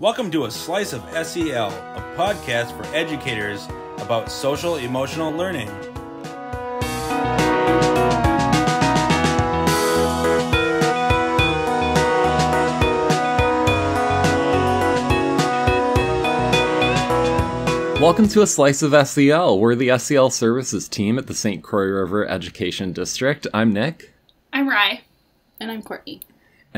Welcome to A Slice of SEL, a podcast for educators about social emotional learning. Welcome to a slice of SEL. We're the SEL services team at the St. Croix River Education District. I'm Nick. I'm Rye. And I'm Courtney.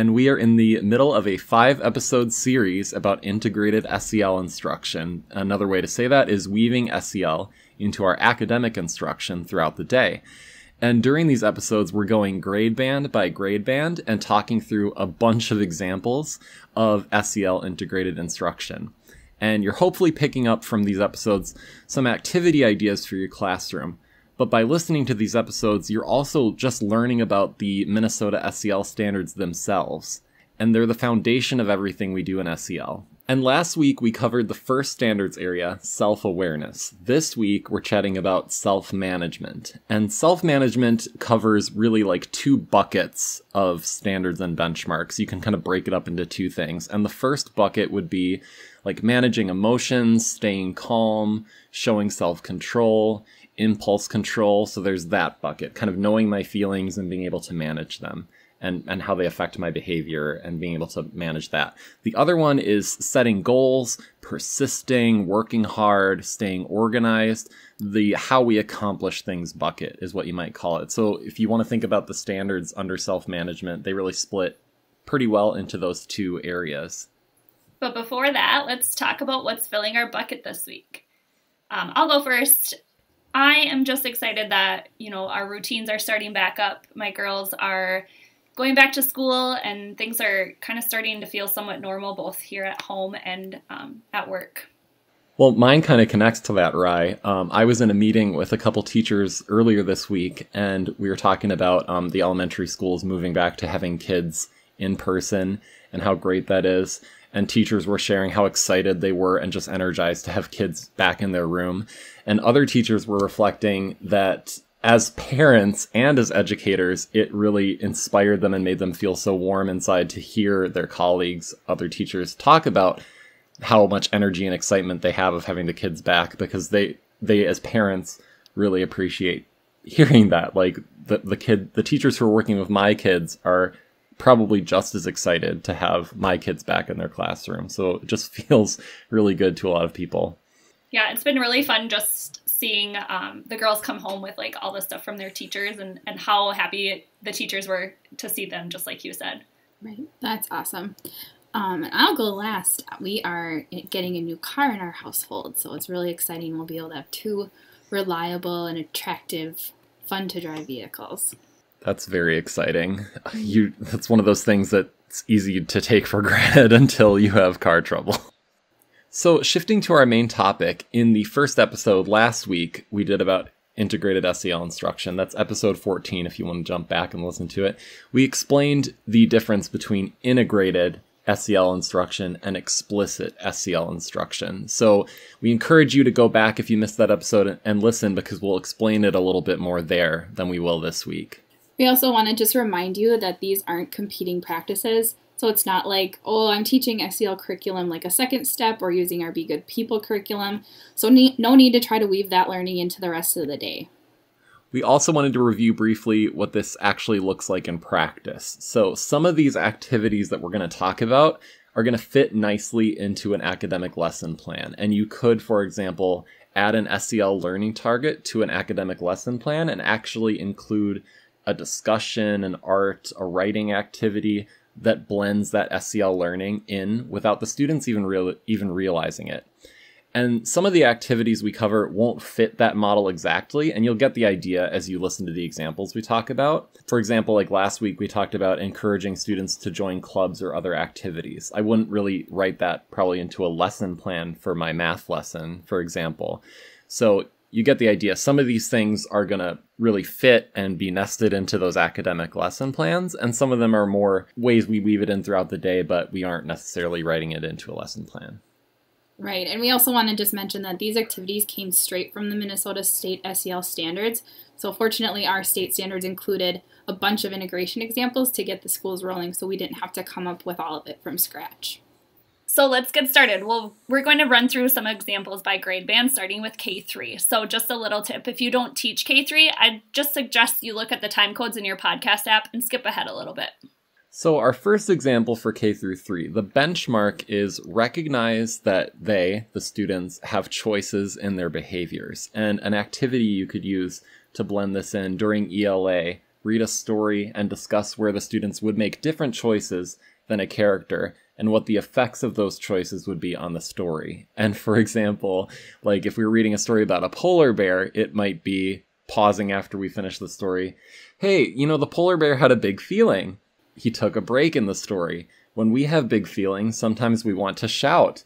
And we are in the middle of a five episode series about integrated SEL instruction. Another way to say that is weaving SEL into our academic instruction throughout the day. And during these episodes, we're going grade band by grade band and talking through a bunch of examples of SEL integrated instruction and you're hopefully picking up from these episodes some activity ideas for your classroom. But by listening to these episodes, you're also just learning about the Minnesota SEL standards themselves, and they're the foundation of everything we do in SEL. And last week we covered the first standards area, self awareness. This week we're chatting about self management. And self management covers really like two buckets of standards and benchmarks. You can kind of break it up into two things. And the first bucket would be like managing emotions, staying calm, showing self control, impulse control. So there's that bucket, kind of knowing my feelings and being able to manage them and, and how they affect my behavior and being able to manage that. The other one is setting goals, persisting, working hard, staying organized. The how we accomplish things bucket is what you might call it. So if you want to think about the standards under self management, they really split pretty well into those two areas. But before that, let's talk about what's filling our bucket this week. Um, I'll go first. I am just excited that, you know, our routines are starting back up. My girls are going back to school and things are kind of starting to feel somewhat normal both here at home and um, at work. Well, mine kind of connects to that, Rye. Um, I was in a meeting with a couple teachers earlier this week, and we were talking about um, the elementary schools moving back to having kids in person and how great that is and teachers were sharing how excited they were and just energized to have kids back in their room. And other teachers were reflecting that as parents and as educators, it really inspired them and made them feel so warm inside to hear their colleagues, other teachers talk about how much energy and excitement they have of having the kids back because they they as parents really appreciate hearing that like the the kid the teachers who are working with my kids are probably just as excited to have my kids back in their classroom. So it just feels really good to a lot of people. Yeah, it's been really fun just seeing um, the girls come home with like all the stuff from their teachers and, and how happy the teachers were to see them, just like you said. Right, that's awesome. Um, and I'll go last. We are getting a new car in our household, so it's really exciting. We'll be able to have two reliable and attractive, fun to drive vehicles. That's very exciting. You that's one of those things that's easy to take for granted until you have car trouble. So, shifting to our main topic, in the first episode last week, we did about integrated SEL instruction. That's episode 14 if you want to jump back and listen to it. We explained the difference between integrated SEL instruction and explicit SEL instruction. So we encourage you to go back if you missed that episode and listen because we'll explain it a little bit more there than we will this week. We also want to just remind you that these aren't competing practices. So it's not like, oh, I'm teaching SEL curriculum like a second step or using our Be Good People curriculum. So no need to try to weave that learning into the rest of the day. We also wanted to review briefly what this actually looks like in practice. So some of these activities that we're going to talk about are going to fit nicely into an academic lesson plan. And you could, for example, add an SEL learning target to an academic lesson plan and actually include a discussion, an art, a writing activity that blends that SEL learning in without the students even real, even realizing it. And some of the activities we cover won't fit that model exactly, and you'll get the idea as you listen to the examples we talk about. For example, like last week, we talked about encouraging students to join clubs or other activities. I wouldn't really write that probably into a lesson plan for my math lesson, for example. So you get the idea. Some of these things are going to really fit and be nested into those academic lesson plans, and some of them are more ways we weave it in throughout the day, but we aren't necessarily writing it into a lesson plan. Right, and we also want to just mention that these activities came straight from the Minnesota State SEL standards. So, fortunately, our state standards included a bunch of integration examples to get the schools rolling, so we didn't have to come up with all of it from scratch. So let's get started. Well, we're going to run through some examples by grade band, starting with K3. So, just a little tip if you don't teach K3, I just suggest you look at the time codes in your podcast app and skip ahead a little bit. So, our first example for K through 3, the benchmark is recognize that they, the students, have choices in their behaviors. And an activity you could use to blend this in during ELA read a story and discuss where the students would make different choices than a character and what the effects of those choices would be on the story. And for example, like if we were reading a story about a polar bear, it might be pausing after we finish the story. Hey, you know, the polar bear had a big feeling. He took a break in the story. When we have big feelings, sometimes we want to shout.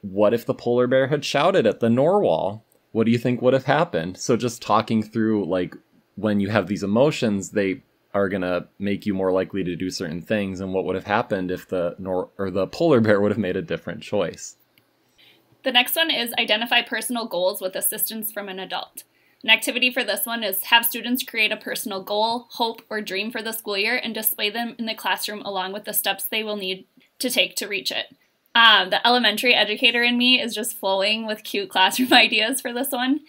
What if the polar bear had shouted at the narwhal? What do you think would have happened? So just talking through like when you have these emotions, they are going to make you more likely to do certain things and what would have happened if the nor- or the polar bear would have made a different choice. The next one is identify personal goals with assistance from an adult. An activity for this one is have students create a personal goal, hope, or dream for the school year and display them in the classroom along with the steps they will need to take to reach it. Um, the elementary educator in me is just flowing with cute classroom ideas for this one.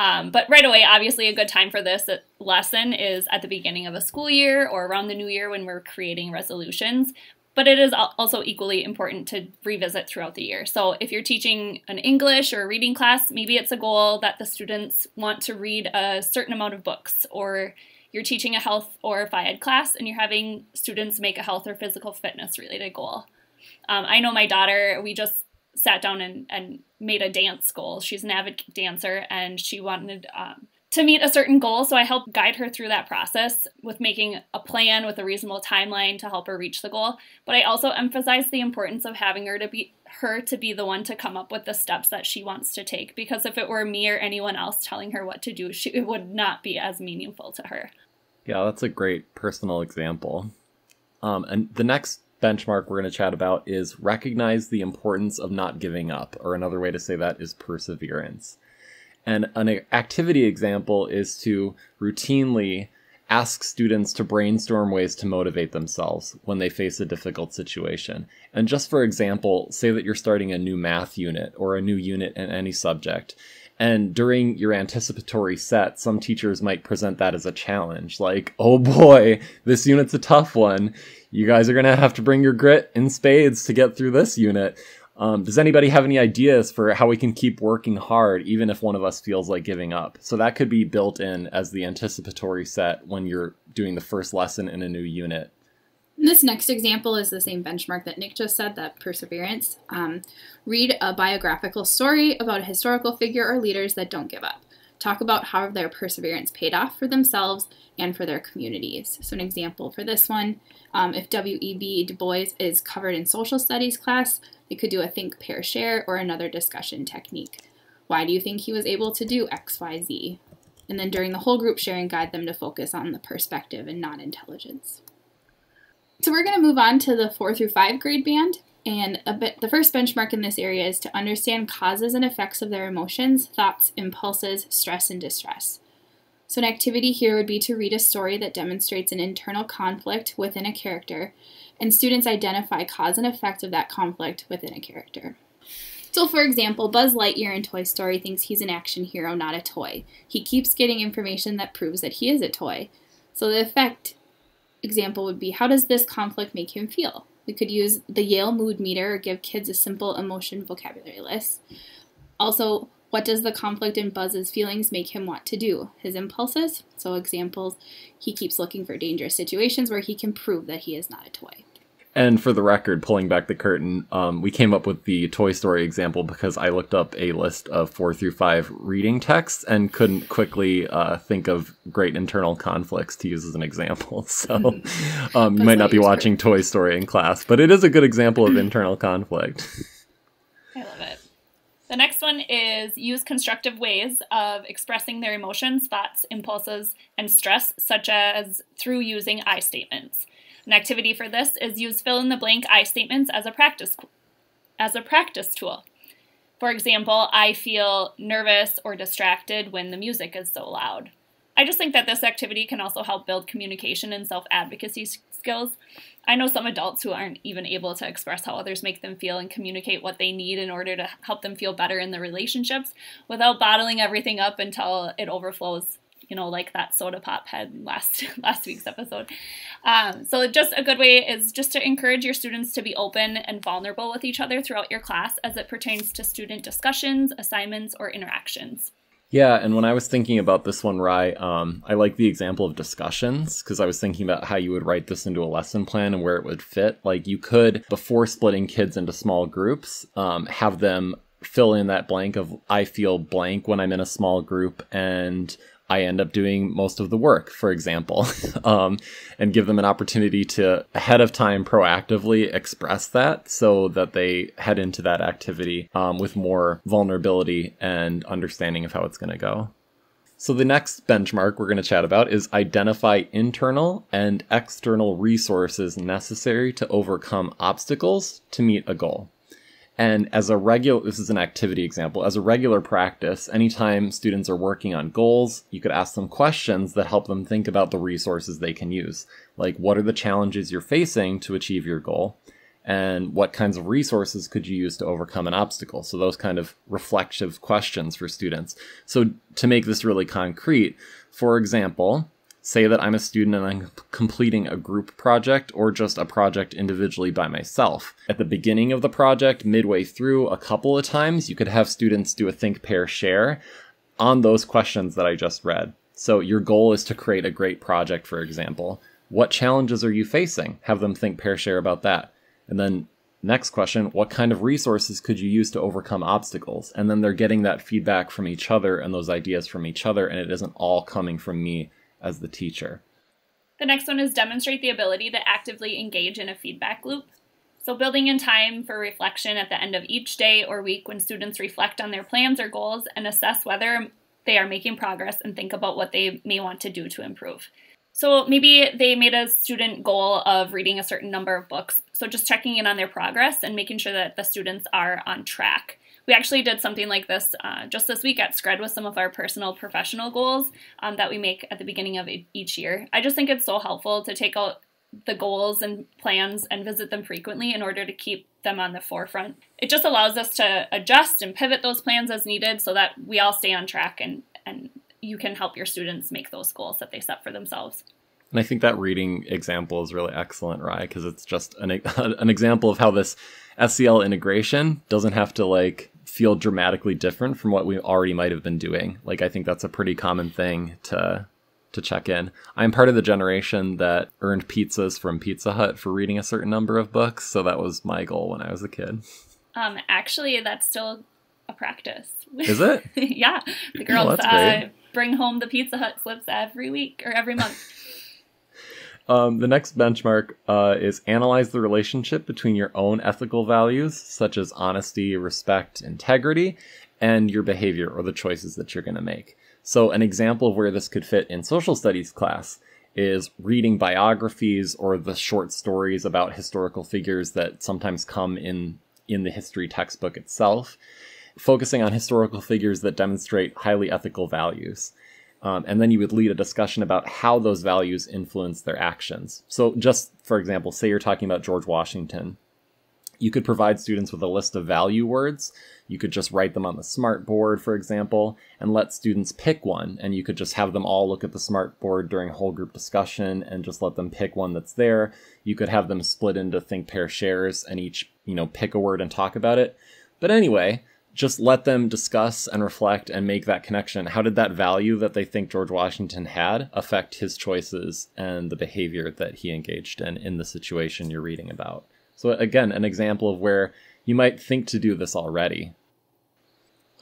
Um, but right away, obviously, a good time for this lesson is at the beginning of a school year or around the new year when we're creating resolutions. But it is also equally important to revisit throughout the year. So, if you're teaching an English or a reading class, maybe it's a goal that the students want to read a certain amount of books, or you're teaching a health or ed class and you're having students make a health or physical fitness related goal. Um, I know my daughter, we just sat down and, and made a dance goal. She's an avid dancer and she wanted um, to meet a certain goal. So I helped guide her through that process with making a plan with a reasonable timeline to help her reach the goal. But I also emphasized the importance of having her to be her to be the one to come up with the steps that she wants to take because if it were me or anyone else telling her what to do, she, it would not be as meaningful to her. Yeah, that's a great personal example. Um, and the next benchmark we're going to chat about is recognize the importance of not giving up, or another way to say that is perseverance. And an activity example is to routinely ask students to brainstorm ways to motivate themselves when they face a difficult situation. And just for example, say that you're starting a new math unit or a new unit in any subject. And during your anticipatory set, some teachers might present that as a challenge, like, oh boy, this unit's a tough one you guys are going to have to bring your grit in spades to get through this unit. Um, does anybody have any ideas for how we can keep working hard even if one of us feels like giving up? So that could be built in as the anticipatory set when you're doing the first lesson in a new unit. This next example is the same benchmark that Nick just said, that perseverance. Um, read a biographical story about a historical figure or leaders that don't give up talk about how their perseverance paid off for themselves and for their communities. So, an example for this one um, if W.E.B. Du Bois is covered in social studies class, they could do a think, pair, share, or another discussion technique. Why do you think he was able to do X, Y, Z? And then during the whole group sharing, guide them to focus on the perspective and not intelligence. So, we're going to move on to the four through five grade band. And bit, the first benchmark in this area is to understand causes and effects of their emotions, thoughts, impulses, stress, and distress. So, an activity here would be to read a story that demonstrates an internal conflict within a character, and students identify cause and effect of that conflict within a character. So, for example, Buzz Lightyear in Toy Story thinks he's an action hero, not a toy. He keeps getting information that proves that he is a toy. So, the effect example would be how does this conflict make him feel? We could use the Yale mood meter or give kids a simple emotion vocabulary list. Also, what does the conflict in Buzz's feelings make him want to do? His impulses? So, examples, he keeps looking for dangerous situations where he can prove that he is not a toy. And for the record, pulling back the curtain, um, we came up with the Toy Story example because I looked up a list of four through five reading texts and couldn't quickly uh, think of great internal conflicts to use as an example. So um, you might not be watching Toy Story in class, but it is a good example of internal conflict. I love it. The next one is use constructive ways of expressing their emotions, thoughts, impulses, and stress, such as through using I statements. An activity for this is use fill in the blank I statements as a practice as a practice tool. For example, I feel nervous or distracted when the music is so loud. I just think that this activity can also help build communication and self advocacy skills. I know some adults who aren't even able to express how others make them feel and communicate what they need in order to help them feel better in the relationships without bottling everything up until it overflows you know, like that soda pop had last last week's episode. Um, so just a good way is just to encourage your students to be open and vulnerable with each other throughout your class as it pertains to student discussions, assignments, or interactions. Yeah, and when I was thinking about this one, Rye, um, I like the example of discussions because I was thinking about how you would write this into a lesson plan and where it would fit. Like you could, before splitting kids into small groups, um, have them fill in that blank of I feel blank when I'm in a small group and I end up doing most of the work, for example, um, and give them an opportunity to ahead of time proactively express that so that they head into that activity um, with more vulnerability and understanding of how it's going to go. So, the next benchmark we're going to chat about is identify internal and external resources necessary to overcome obstacles to meet a goal. And as a regular, this is an activity example, as a regular practice, anytime students are working on goals, you could ask them questions that help them think about the resources they can use. Like, what are the challenges you're facing to achieve your goal? And what kinds of resources could you use to overcome an obstacle? So, those kind of reflective questions for students. So, to make this really concrete, for example, say that I'm a student and I'm completing a group project or just a project individually by myself. At the beginning of the project, midway through, a couple of times, you could have students do a think, pair, share on those questions that I just read. So your goal is to create a great project, for example. What challenges are you facing? Have them think, pair, share about that. And then Next question, what kind of resources could you use to overcome obstacles? And then they're getting that feedback from each other and those ideas from each other, and it isn't all coming from me as the teacher. The next one is demonstrate the ability to actively engage in a feedback loop. So, building in time for reflection at the end of each day or week when students reflect on their plans or goals and assess whether they are making progress and think about what they may want to do to improve. So, maybe they made a student goal of reading a certain number of books. So, just checking in on their progress and making sure that the students are on track we actually did something like this uh, just this week at Scred with some of our personal professional goals um, that we make at the beginning of each year. I just think it's so helpful to take out the goals and plans and visit them frequently in order to keep them on the forefront. It just allows us to adjust and pivot those plans as needed so that we all stay on track and, and you can help your students make those goals that they set for themselves. And I think that reading example is really excellent, Rye, because it's just an, an example of how this SEL integration doesn't have to like feel dramatically different from what we already might have been doing. Like I think that's a pretty common thing to to check in. I'm part of the generation that earned pizzas from Pizza Hut for reading a certain number of books, so that was my goal when I was a kid. Um actually that's still a practice. Is it? yeah. The girls oh, uh, bring home the Pizza Hut slips every week or every month. Um, the next benchmark uh, is analyze the relationship between your own ethical values, such as honesty, respect, integrity, and your behavior or the choices that you're going to make. So, an example of where this could fit in social studies class is reading biographies or the short stories about historical figures that sometimes come in in the history textbook itself, focusing on historical figures that demonstrate highly ethical values. Um, and then you would lead a discussion about how those values influence their actions. So, just for example, say you're talking about George Washington. You could provide students with a list of value words. You could just write them on the smart board, for example, and let students pick one. And you could just have them all look at the smart board during whole group discussion and just let them pick one that's there. You could have them split into think, pair, shares and each, you know, pick a word and talk about it. But anyway, just let them discuss and reflect and make that connection. How did that value that they think George Washington had affect his choices and the behavior that he engaged in in the situation you're reading about? So, again, an example of where you might think to do this already.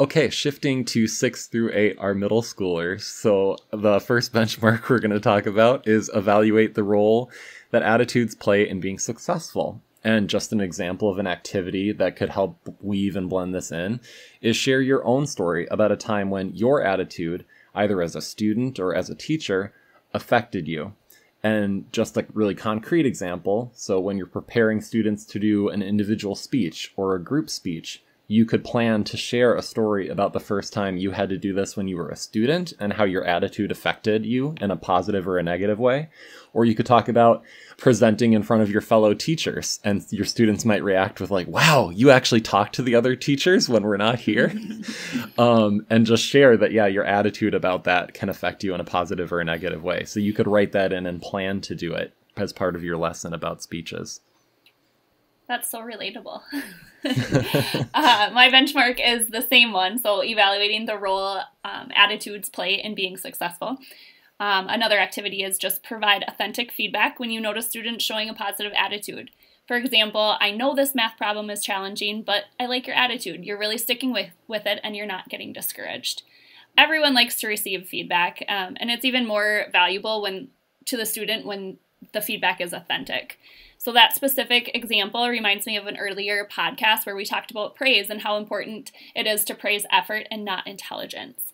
Okay, shifting to six through eight, our middle schoolers. So, the first benchmark we're going to talk about is evaluate the role that attitudes play in being successful and just an example of an activity that could help weave and blend this in is share your own story about a time when your attitude, either as a student or as a teacher, affected you. And just a really concrete example so, when you're preparing students to do an individual speech or a group speech, you could plan to share a story about the first time you had to do this when you were a student and how your attitude affected you in a positive or a negative way. Or you could talk about presenting in front of your fellow teachers and your students might react with like, wow, you actually talk to the other teachers when we're not here. um, and just share that, yeah, your attitude about that can affect you in a positive or a negative way. So you could write that in and plan to do it as part of your lesson about speeches. That's so relatable. uh, my benchmark is the same one. So, evaluating the role um, attitudes play in being successful. Um, another activity is just provide authentic feedback when you notice students showing a positive attitude. For example, I know this math problem is challenging, but I like your attitude. You're really sticking with, with it and you're not getting discouraged. Everyone likes to receive feedback, um, and it's even more valuable when to the student when the feedback is authentic. So, that specific example reminds me of an earlier podcast where we talked about praise and how important it is to praise effort and not intelligence.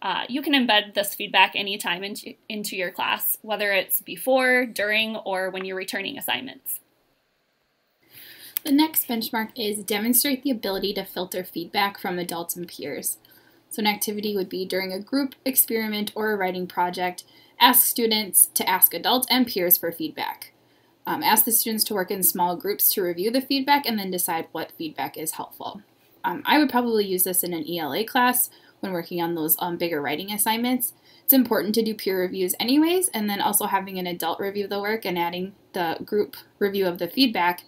Uh, you can embed this feedback anytime into, into your class, whether it's before, during, or when you're returning assignments. The next benchmark is demonstrate the ability to filter feedback from adults and peers. So, an activity would be during a group experiment or a writing project, ask students to ask adults and peers for feedback. Um, ask the students to work in small groups to review the feedback and then decide what feedback is helpful. Um, I would probably use this in an ELA class when working on those um, bigger writing assignments. It's important to do peer reviews anyways, and then also having an adult review the work and adding the group review of the feedback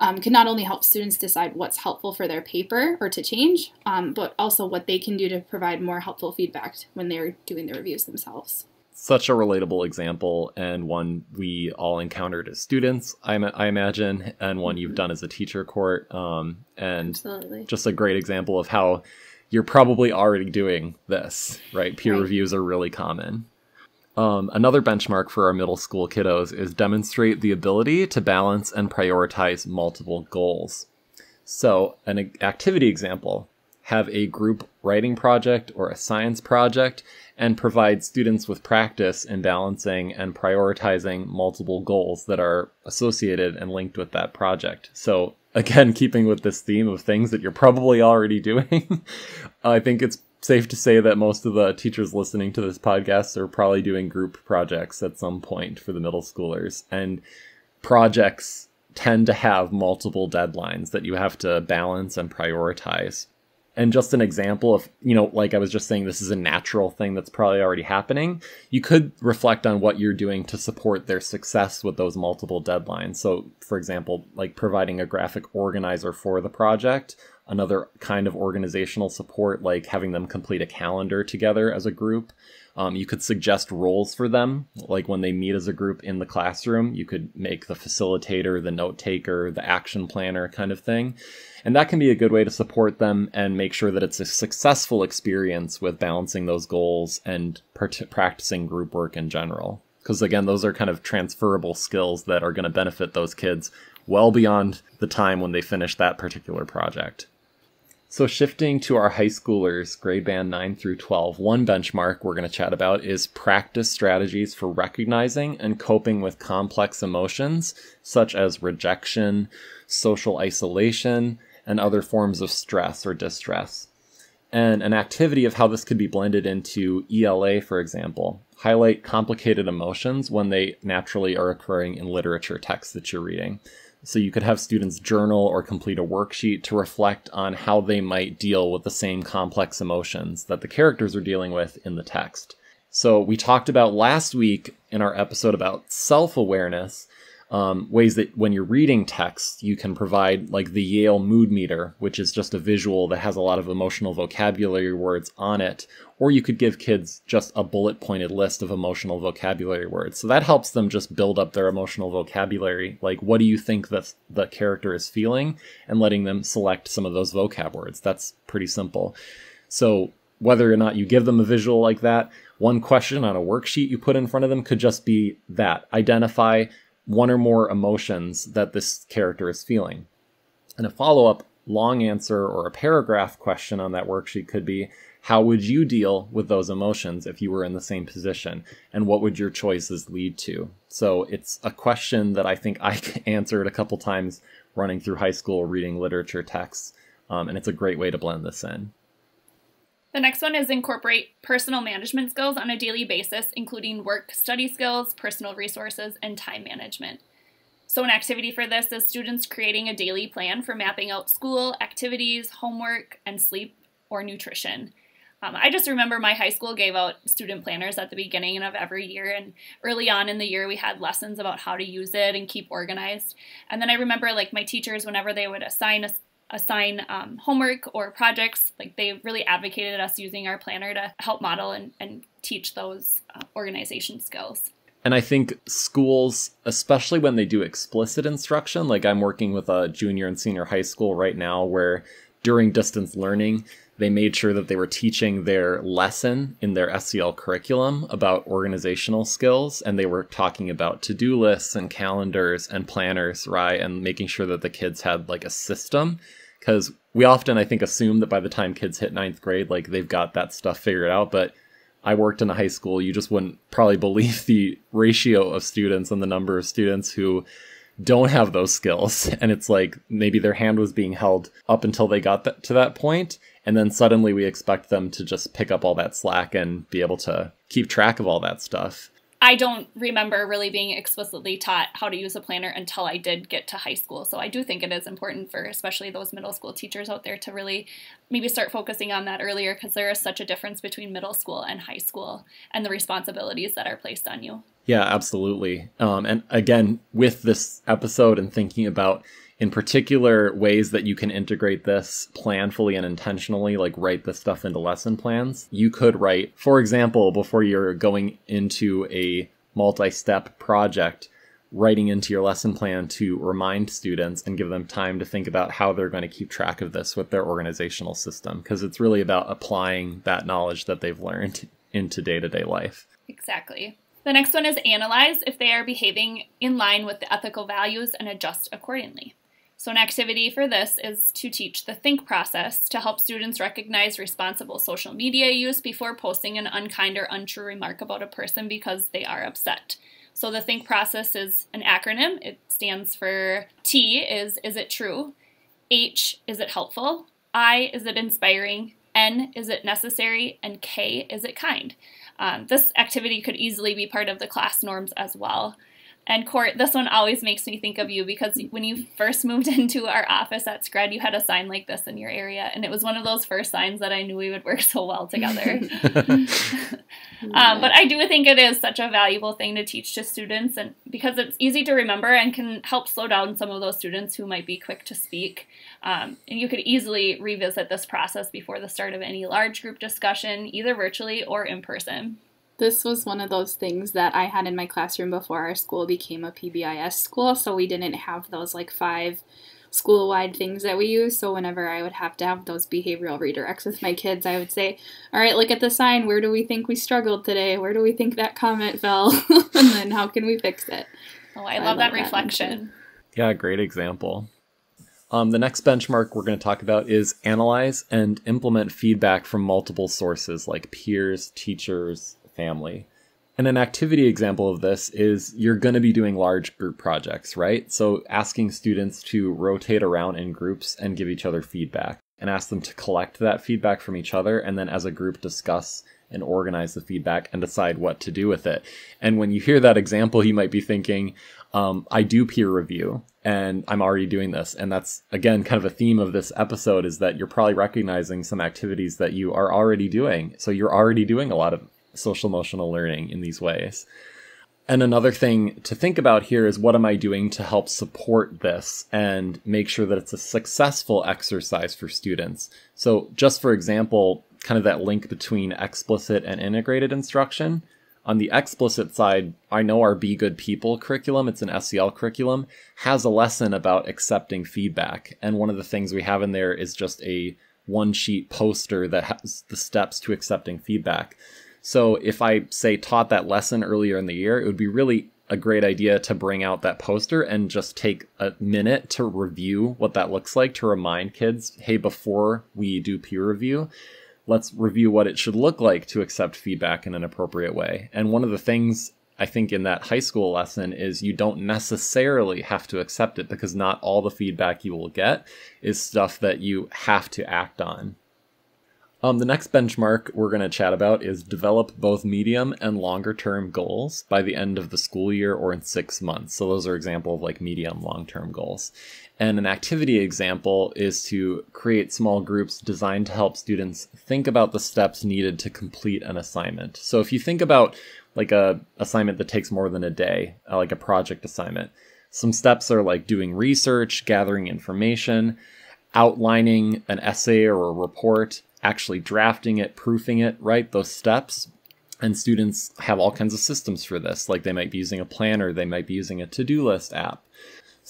um, can not only help students decide what's helpful for their paper or to change, um, but also what they can do to provide more helpful feedback when they're doing the reviews themselves such a relatable example and one we all encountered as students, I, I imagine, and one you've done as a teacher Court. Um, and Absolutely. just a great example of how you're probably already doing this, right? Peer right. reviews are really common. Um, another benchmark for our middle school kiddos is demonstrate the ability to balance and prioritize multiple goals. So, an activity example have a group writing project or a science project and provide students with practice in balancing and prioritizing multiple goals that are associated and linked with that project. So, again, keeping with this theme of things that you're probably already doing, I think it's safe to say that most of the teachers listening to this podcast are probably doing group projects at some point for the middle schoolers. And projects tend to have multiple deadlines that you have to balance and prioritize and just an example of you know like i was just saying this is a natural thing that's probably already happening. You could reflect on what you're doing to support their success with those multiple deadlines. So for example like providing a graphic organizer for the project another kind of organizational support like having them complete a calendar together as a group um, you could suggest roles for them, like when they meet as a group in the classroom, you could make the facilitator, the note taker, the action planner kind of thing. And that can be a good way to support them and make sure that it's a successful experience with balancing those goals and practicing group work in general. Because again, those are kind of transferable skills that are going to benefit those kids well beyond the time when they finish that particular project. So, shifting to our high schoolers, grade band 9 through 12, one benchmark we're going to chat about is practice strategies for recognizing and coping with complex emotions such as rejection, social isolation, and other forms of stress or distress. And an activity of how this could be blended into ELA, for example, highlight complicated emotions when they naturally are occurring in literature texts that you're reading. So you could have students journal or complete a worksheet to reflect on how they might deal with the same complex emotions that the characters are dealing with in the text. So we talked about last week in our episode about self awareness um, ways that when you're reading text, you can provide like the Yale mood meter, which is just a visual that has a lot of emotional vocabulary words on it. Or you could give kids just a bullet pointed list of emotional vocabulary words. So that helps them just build up their emotional vocabulary. Like, what do you think that the character is feeling? And letting them select some of those vocab words. That's pretty simple. So whether or not you give them a visual like that, one question on a worksheet you put in front of them could just be that identify one or more emotions that this character is feeling. And a follow up long answer or a paragraph question on that worksheet could be How would you deal with those emotions if you were in the same position? And what would your choices lead to? So it's a question that I think I answered a couple times running through high school reading literature texts. Um, and it's a great way to blend this in. The next one is incorporate personal management skills on a daily basis, including work study skills, personal resources, and time management. So, an activity for this is students creating a daily plan for mapping out school, activities, homework, and sleep or nutrition. Um, I just remember my high school gave out student planners at the beginning of every year, and early on in the year, we had lessons about how to use it and keep organized. And then I remember, like, my teachers, whenever they would assign us assign um, homework or projects, like they really advocated us using our planner to help model and, and teach those uh, organization skills. And I think schools, especially when they do explicit instruction, like I'm working with a junior and senior high school right now, where during distance learning, they made sure that they were teaching their lesson in their SEL curriculum about organizational skills, and they were talking about to do lists and calendars and planners, right? And making sure that the kids had like a system. Because we often, I think, assume that by the time kids hit ninth grade, like they've got that stuff figured out. But I worked in a high school, you just wouldn't probably believe the ratio of students and the number of students who don't have those skills and it's like maybe their hand was being held up until they got to that point and then suddenly we expect them to just pick up all that slack and be able to keep track of all that stuff I don't remember really being explicitly taught how to use a planner until I did get to high school. So I do think it is important for especially those middle school teachers out there to really maybe start focusing on that earlier because there is such a difference between middle school and high school and the responsibilities that are placed on you. Yeah, absolutely. Um, and again, with this episode and thinking about in particular ways that you can integrate this planfully and intentionally, like write this stuff into lesson plans, you could write, for example, before you're going into a multi step project, writing into your lesson plan to remind students and give them time to think about how they're going to keep track of this with their organizational system because it's really about applying that knowledge that they've learned into day to day life. Exactly. The next one is analyze if they are behaving in line with the ethical values and adjust accordingly. So, an activity for this is to teach the think process to help students recognize responsible social media use before posting an unkind or untrue remark about a person because they are upset. So, the think process is an acronym. It stands for T is is it true? H is it helpful? I is it inspiring? N is it necessary? And K is it kind? Um, this activity could easily be part of the class norms as well. And Court, this one always makes me think of you because when you first moved into our office at Scred, you had a sign like this in your area, and it was one of those first signs that I knew we would work so well together. um, but I do think it is such a valuable thing to teach to students, and because it's easy to remember and can help slow down some of those students who might be quick to speak. Um, and you could easily revisit this process before the start of any large group discussion, either virtually or in person. This was one of those things that I had in my classroom before our school became a PBIS school, so we didn't have those like five school wide things that we use. So whenever I would have to have those behavioral redirects with my kids, I would say, All right, look at the sign. Where do we think we struggled today? Where do we think that comment fell? and then how can we fix it? Oh, I, love, I love that, that reflection. Yeah, great example. Um, the next benchmark we're going to talk about is analyze and implement feedback from multiple sources like peers, teachers, family. And an activity example of this is you're going to be doing large group projects, right? So asking students to rotate around in groups and give each other feedback and ask them to collect that feedback from each other and then as a group discuss and organize the feedback and decide what to do with it. And when you hear that example, you might be thinking, um, I do peer review and I'm already doing this. And that's, again, kind of a theme of this episode is that you're probably recognizing some activities that you are already doing. So you're already doing a lot of social emotional learning in these ways. And another thing to think about here is what am I doing to help support this and make sure that it's a successful exercise for students? So, just for example, kind of that link between explicit and integrated instruction. On the explicit side, I know our Be Good People curriculum, it's an SEL curriculum, has a lesson about accepting feedback. And one of the things we have in there is just a one sheet poster that has the steps to accepting feedback. So if I say taught that lesson earlier in the year, it would be really a great idea to bring out that poster and just take a minute to review what that looks like to remind kids, hey, before we do peer review, let's review what it should look like to accept feedback in an appropriate way. And one of the things I think in that high school lesson is you don't necessarily have to accept it because not all the feedback you will get is stuff that you have to act on. Um, the next benchmark we're going to chat about is develop both medium and longer term goals by the end of the school year or in six months. So those are example of like medium long term goals. And an activity example is to create small groups designed to help students think about the steps needed to complete an assignment. So if you think about like a assignment that takes more than a day, uh, like a project assignment, some steps are like doing research, gathering information, outlining an essay or a report, actually drafting it, proofing it, right? Those steps. And students have all kinds of systems for this. Like they might be using a planner, they might be using a to do list app.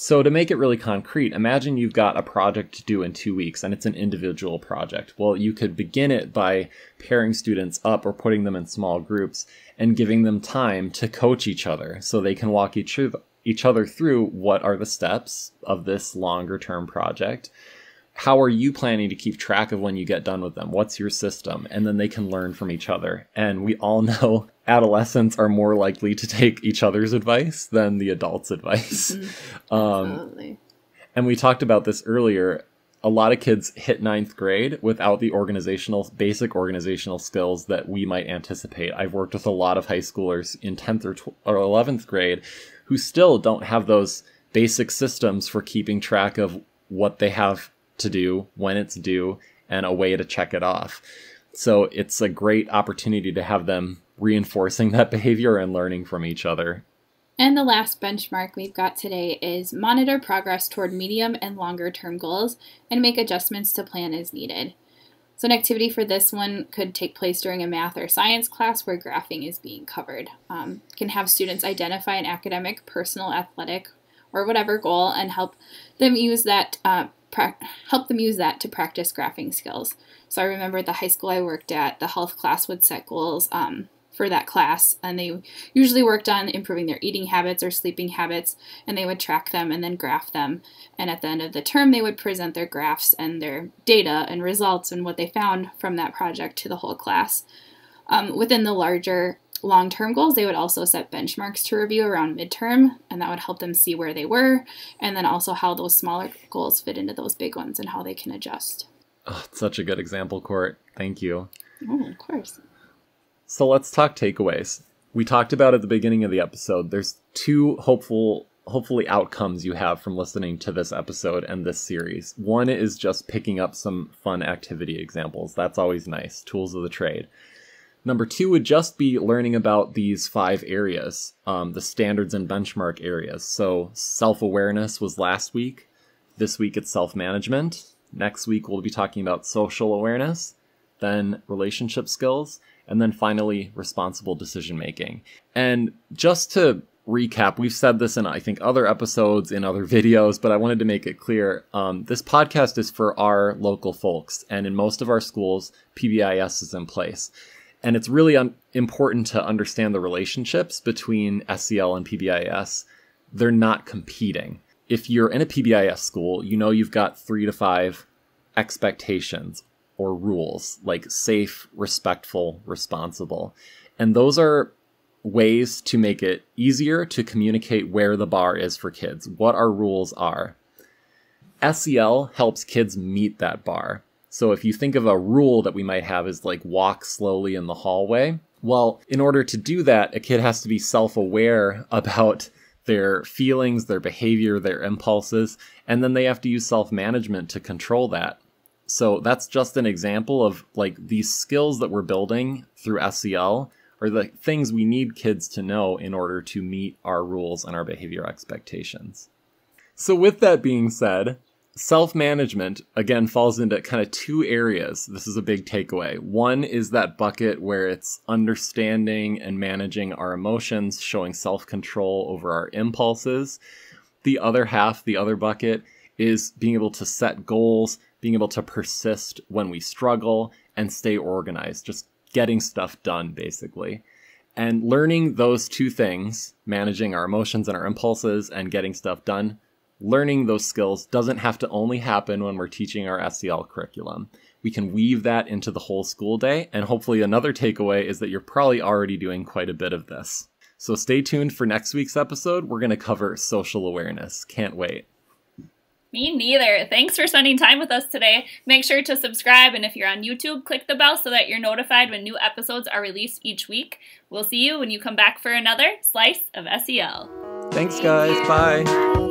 So, to make it really concrete, imagine you've got a project to do in two weeks and it's an individual project. Well, you could begin it by pairing students up or putting them in small groups and giving them time to coach each other so they can walk each, each other through what are the steps of this longer term project how are you planning to keep track of when you get done with them? What's your system? And then they can learn from each other. And we all know adolescents are more likely to take each other's advice than the adults' advice. Mm-hmm. Um, Absolutely. And we talked about this earlier. A lot of kids hit ninth grade without the organizational, basic organizational skills that we might anticipate. I've worked with a lot of high schoolers in 10th or, tw- or 11th grade who still don't have those basic systems for keeping track of what they have to do, when it's due, and a way to check it off. So it's a great opportunity to have them reinforcing that behavior and learning from each other. And the last benchmark we've got today is monitor progress toward medium and longer term goals and make adjustments to plan as needed. So, an activity for this one could take place during a math or science class where graphing is being covered. Um, can have students identify an academic, personal, athletic, or whatever goal and help them use that uh, help them use that to practice graphing skills. So I remember the high school I worked at, the health class would set goals um, for that class, and they usually worked on improving their eating habits or sleeping habits, and they would track them and then graph them. And at the end of the term, they would present their graphs and their data and results and what they found from that project to the whole class. Um, within the larger long term goals, they would also set benchmarks to review around midterm, and that would help them see where they were, and then also how those smaller goals fit into those big ones and how they can adjust. Oh, such a good example, Court. Thank you. Oh, of course. So let's talk takeaways. We talked about at the beginning of the episode. There's two hopeful hopefully outcomes you have from listening to this episode and this series. One is just picking up some fun activity examples. That's always nice. Tools of the trade. Number two would just be learning about these five areas, um, the standards and benchmark areas. So self awareness was last week. This week it's self management. Next week we'll be talking about social awareness, then relationship skills, and then finally responsible decision making. And just to recap, we've said this in I think other episodes, in other videos, but I wanted to make it clear. Um, this podcast is for our local folks, and in most of our schools, PBIS is in place. And it's really un- important to understand the relationships between SEL and PBIS. They're not competing. If you're in a PBIS school, you know you've got three to five expectations or rules like safe, respectful, responsible. And those are ways to make it easier to communicate where the bar is for kids, what our rules are. SEL helps kids meet that bar. So if you think of a rule that we might have is like walk slowly in the hallway, well, in order to do that, a kid has to be self aware about their feelings, their behavior, their impulses, and then they have to use self management to control that. So that's just an example of like these skills that we're building through SEL are the things we need kids to know in order to meet our rules and our behavior expectations. So, with that being said, self management again falls into kind of two areas. This is a big takeaway. One is that bucket where it's understanding and managing our emotions, showing self control over our impulses. The other half, the other bucket, is being able to set goals, being able to persist when we struggle, and stay organized, just getting stuff done, basically. And learning those two things, managing our emotions and our impulses and getting stuff done, learning those skills doesn't have to only happen when we're teaching our SEL curriculum. We can weave that into the whole school day, and hopefully, another takeaway is that you're probably already doing quite a bit of this. So stay tuned for next week's episode. We're going to cover social awareness. Can't wait. Me neither. Thanks for spending time with us today. Make sure to subscribe, and if you're on YouTube, click the bell so that you're notified when new episodes are released each week. We'll see you when you come back for another Slice of SEL. Thanks, guys. Bye.